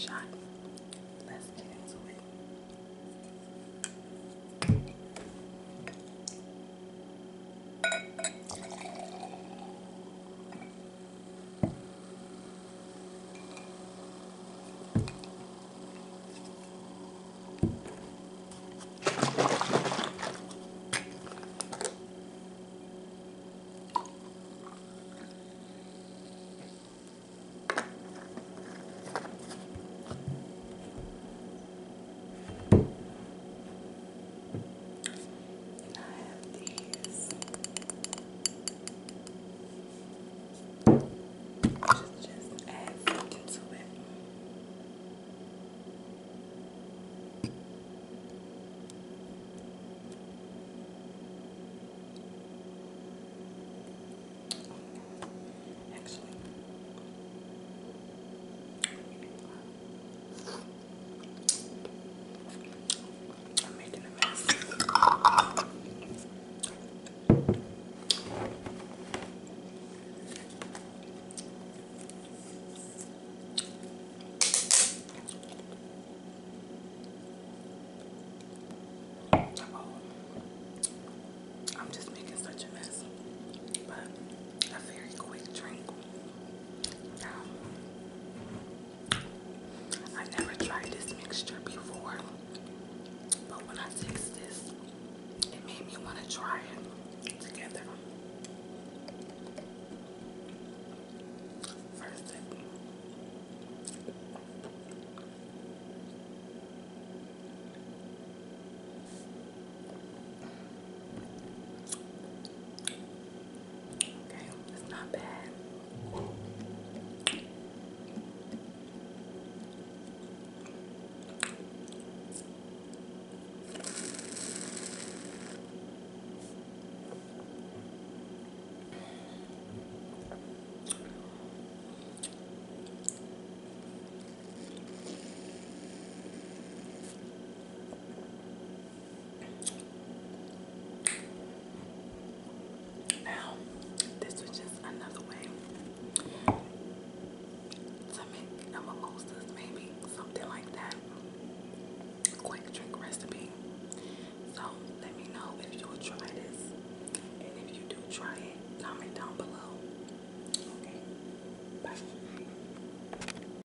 shine. I this, it made me want to try it. drink recipe. So let me know if you would try this.